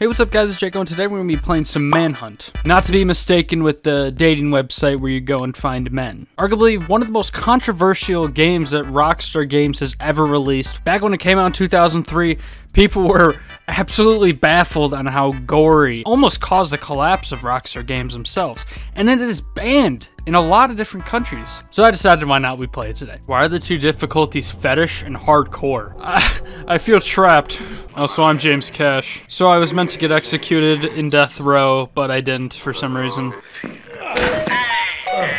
Hey, what's up guys, it's Jaco, and today we're going to be playing some Manhunt. Not to be mistaken with the dating website where you go and find men. Arguably, one of the most controversial games that Rockstar Games has ever released. Back when it came out in 2003, people were absolutely baffled on how gory, almost caused the collapse of Rockstar Games themselves. And then it is banned in a lot of different countries. So I decided why not we play it today. Why are the two difficulties fetish and hardcore? I, I feel trapped. Oh, also, I'm James Cash. So I was meant to get executed in death row, but I didn't for some reason.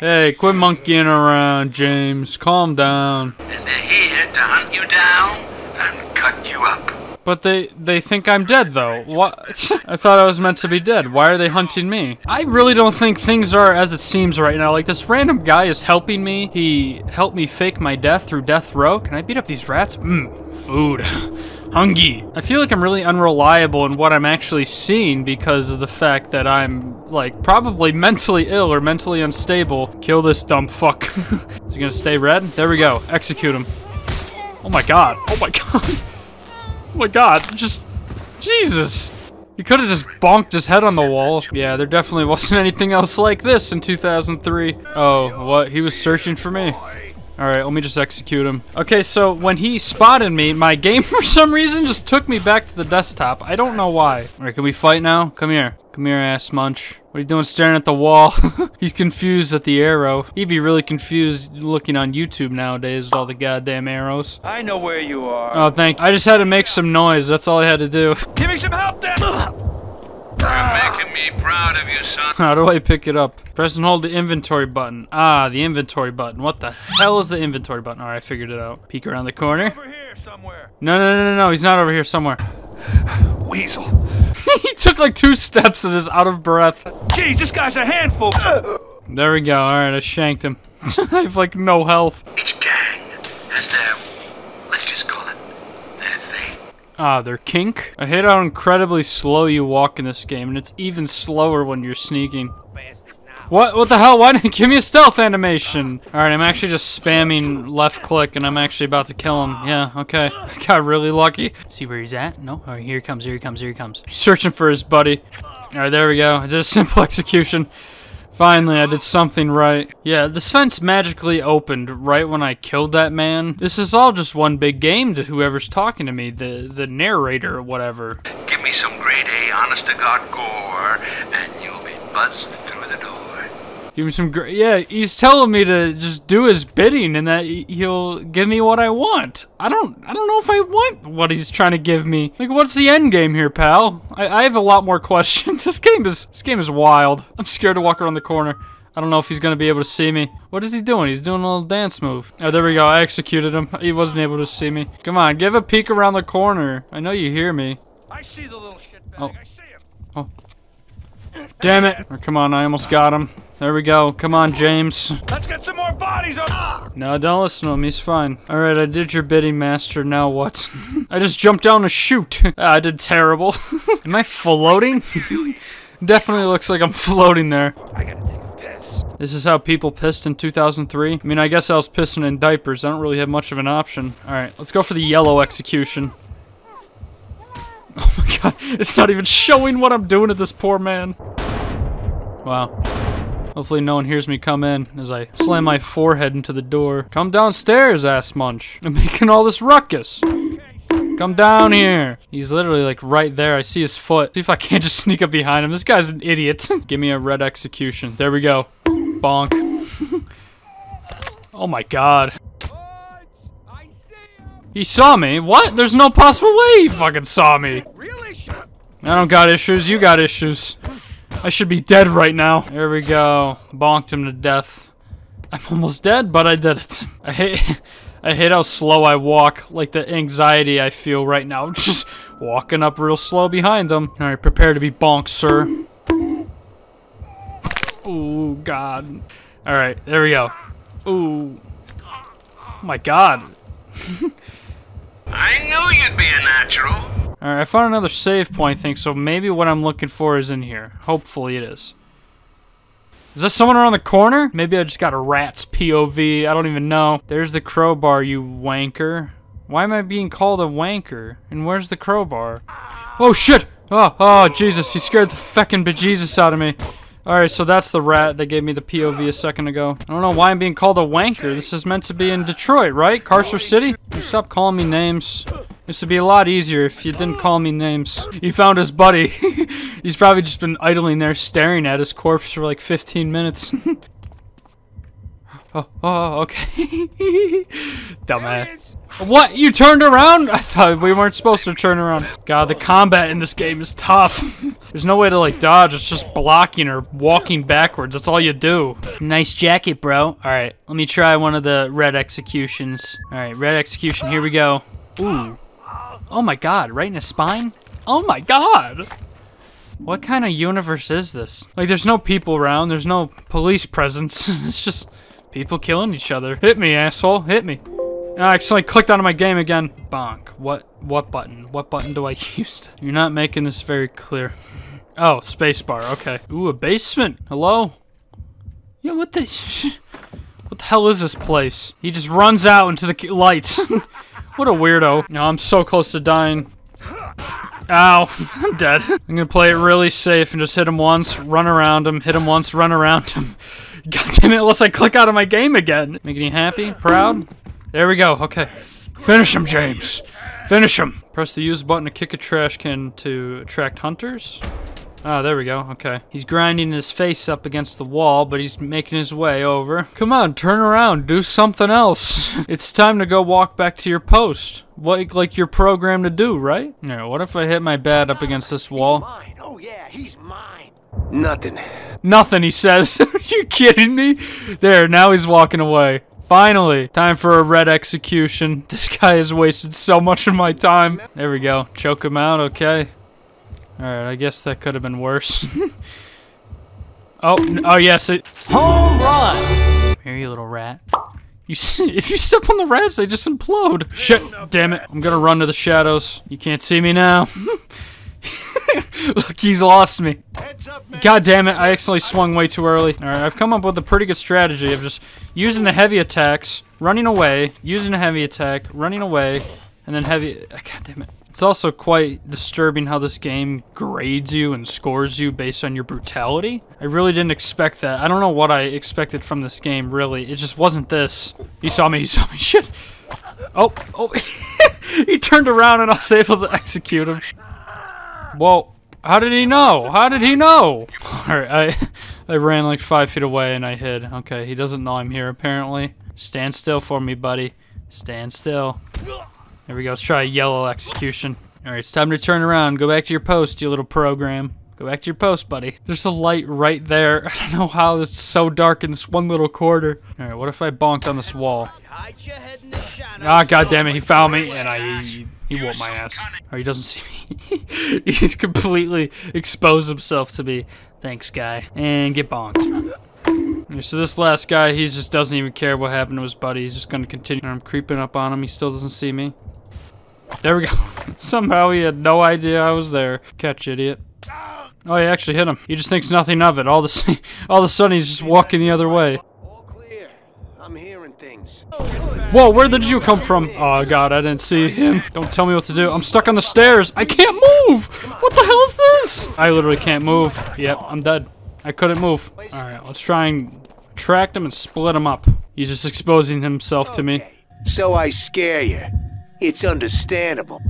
Hey, quit monkeying around, James. Calm down. And they're here to hunt you down and cut you up. But they they think I'm dead though. What? I thought I was meant to be dead. Why are they hunting me? I really don't think things are as it seems right now. Like this random guy is helping me. He helped me fake my death through death row. Can I beat up these rats? Mmm, food. Hungry. I feel like I'm really unreliable in what I'm actually seeing because of the fact that I'm like probably mentally ill or mentally unstable. Kill this dumb fuck. is he gonna stay red? There we go. Execute him. Oh my god. Oh my god. Oh my god, just... Jesus! He could have just bonked his head on the wall. Yeah, there definitely wasn't anything else like this in 2003. Oh, what? He was searching for me. Alright, let me just execute him. Okay, so when he spotted me, my game for some reason just took me back to the desktop. I don't know why. Alright, can we fight now? Come here. Come here, ass munch. What are you doing staring at the wall? He's confused at the arrow. He'd be really confused looking on YouTube nowadays with all the goddamn arrows. I know where you are. Oh, thank I just had to make some noise. That's all I had to do. Give me some help there! How do I pick it up? Press and hold the inventory button. Ah, the inventory button. What the hell is the inventory button? Alright, I figured it out. Peek around the corner. Over here somewhere. No, no, no, no, no. He's not over here somewhere. Weasel. he took like two steps and is out of breath. Jeez, this guy's a handful. There we go. Alright, I shanked him. I have like no health. Each gang has their, let's just call it, their thing. Ah, their kink. I hate how incredibly slow you walk in this game, and it's even slower when you're sneaking. What? What the hell? Why didn't give me a stealth animation? All right, I'm actually just spamming left click, and I'm actually about to kill him. Yeah, okay. I got really lucky. See where he's at? No. All right, here he comes. Here he comes. Here he comes. He's searching for his buddy. All right, there we go. I did a simple execution. Finally, I did something right. Yeah, this fence magically opened right when I killed that man. This is all just one big game to whoever's talking to me, the the narrator or whatever. Give me some grade A, honest to God gore, and you'll be buzzed through. Give me some great. Yeah, he's telling me to just do his bidding and that he- he'll give me what I want. I don't. I don't know if I want what he's trying to give me. Like, what's the end game here, pal? I, I have a lot more questions. this game is. This game is wild. I'm scared to walk around the corner. I don't know if he's gonna be able to see me. What is he doing? He's doing a little dance move. Oh, there we go. I executed him. He wasn't able to see me. Come on, give a peek around the corner. I know you hear me. I see the little shitbag. Oh. I see him. Oh. Damn it. Oh, come on, I almost got him. There we go. Come on, James. Let's get some more bodies up. No, don't listen to him. He's fine. All right, I did your bidding, master. Now what? I just jumped down to shoot. Ah, I did terrible. Am I floating? Definitely looks like I'm floating there. I gotta take a piss. This is how people pissed in 2003. I mean, I guess I was pissing in diapers. I don't really have much of an option. All right, let's go for the yellow execution. Oh my god, it's not even showing what I'm doing to this poor man. Wow. Hopefully no one hears me come in as I slam my forehead into the door. Come downstairs, ass munch. I'm making all this ruckus. Come down here. He's literally like right there. I see his foot. See if I can't just sneak up behind him. This guy's an idiot. Give me a red execution. There we go. Bonk. oh my god. I see him. He saw me? What? There's no possible way he fucking saw me. I don't got issues. You got issues. I should be dead right now. There we go. Bonked him to death. I'm almost dead, but I did it. I hate, I hate how slow I walk. Like the anxiety I feel right now. Just walking up real slow behind them. All right, prepare to be bonked, sir. Oh God. All right, there we go. Ooh. Oh my God. I knew you'd be a natural. Alright, I found another save point thing, so maybe what I'm looking for is in here. Hopefully it is. Is that someone around the corner? Maybe I just got a rat's POV. I don't even know. There's the crowbar, you wanker. Why am I being called a wanker? And where's the crowbar? Oh shit! Oh, oh, Jesus, he scared the feckin' bejesus out of me. Alright, so that's the rat that gave me the POV a second ago. I don't know why I'm being called a wanker. This is meant to be in Detroit, right? Carcer City? You stop calling me names. This would be a lot easier if you didn't call me names. He found his buddy. He's probably just been idling there staring at his corpse for like 15 minutes. oh, oh, okay. Dumbass. What? You turned around? I thought we weren't supposed to turn around. God, the combat in this game is tough. There's no way to like dodge. It's just blocking or walking backwards. That's all you do. Nice jacket, bro. All right, let me try one of the red executions. All right, red execution. Here we go. Ooh. Oh my God! Right in his spine. Oh my God. What kind of universe is this? Like, there's no people around. There's no police presence. it's just people killing each other. Hit me, asshole. Hit me. I accidentally clicked onto my game again. Bonk. What what button? What button do I use? You're not making this very clear. Oh, spacebar. Okay. Ooh, a basement. Hello? Yo, what the... What the hell is this place? He just runs out into the lights. what a weirdo. No, I'm so close to dying. Ow, I'm dead. I'm gonna play it really safe and just hit him once, run around him, hit him once, run around him. God damn it, unless I click out of my game again. Making you happy? Proud? There we go, okay. Finish him, James. Finish him. Press the use button to kick a trash can to attract hunters. Ah, there we go. Okay. He's grinding his face up against the wall, but he's making his way over. Come on, turn around. Do something else. it's time to go walk back to your post. What, like you're programmed to do, right? Yeah, what if I hit my bat up against this wall? Mine. Oh yeah, he's mine. Nothing. Nothing, he says. Are you kidding me? There, now he's walking away. Finally, time for a red execution. This guy has wasted so much of my time. There we go. Choke him out, okay. Alright, I guess that could have been worse. oh, oh yes. It, Home run. here, you little rat. You, s- if you step on the rats, they just implode. Shit, damn it. I'm gonna run to the shadows. You can't see me now. Look, he's lost me. God damn it, I accidentally swung way too early. Alright, I've come up with a pretty good strategy of just using the heavy attacks, running away, using a heavy attack, running away, and then heavy. Ah, God damn it. It's also quite disturbing how this game grades you and scores you based on your brutality. I really didn't expect that. I don't know what I expected from this game, really. It just wasn't this. He saw me, he saw me. Shit. Oh, oh. he turned around and I was able to execute him. Whoa. How did he know? How did he know? Alright, I, I ran like five feet away and I hid. Okay, he doesn't know I'm here apparently. Stand still for me, buddy. Stand still. There we go. Let's try a yellow execution. Alright, it's time to turn around. Go back to your post, you little program. Go back to your post, buddy. There's a light right there. I don't know how it's so dark in this one little corner. Alright, what if I bonked on this wall? Ah, god damn it, he found me, and I he, he whooped my ass. Oh, he doesn't see me. He's completely exposed himself to me. Thanks, guy. And get bonked. So this last guy, he just doesn't even care what happened to his buddy. He's just gonna continue. I'm creeping up on him. He still doesn't see me. There we go. Somehow he had no idea I was there. Catch, idiot. Oh, he actually hit him. He just thinks nothing of it. All of a, all of a sudden, he's just walking the other way. All clear. I'm hearing things. Whoa, where did you come from? Oh god, I didn't see him. Don't tell me what to do. I'm stuck on the stairs. I can't move! What the hell is this? I literally can't move. Yep, I'm dead. I couldn't move. Alright, let's try and track him and split him up. He's just exposing himself to me. So I scare you. It's understandable.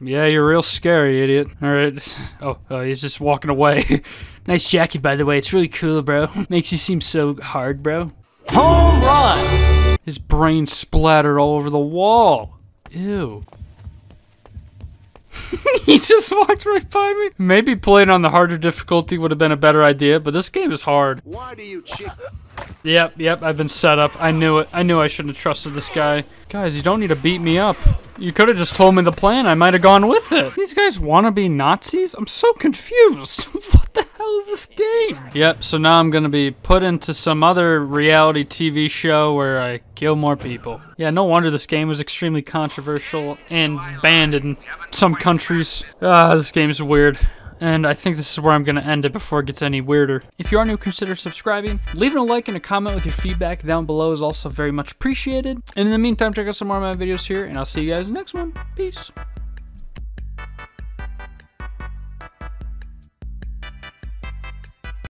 Yeah, you're real scary, idiot. Alright. Oh, oh, he's just walking away. nice jacket, by the way. It's really cool, bro. Makes you seem so hard, bro. Home run. His brain splattered all over the wall. Ew. he just walked right by me. Maybe playing on the harder difficulty would have been a better idea, but this game is hard. Why do you chick? Yep, yep, I've been set up. I knew it. I knew I shouldn't have trusted this guy. Guys, you don't need to beat me up. You could have just told me the plan. I might have gone with it. These guys want to be Nazis? I'm so confused. what the hell is this game? Yep, so now I'm going to be put into some other reality TV show where I kill more people. Yeah, no wonder this game was extremely controversial and banned in some countries. Ah, this game is weird. And I think this is where I'm going to end it before it gets any weirder. If you are new, consider subscribing. Leaving a like and a comment with your feedback down below is also very much appreciated. And in the meantime, check out some more of my videos here, and I'll see you guys in the next one. Peace.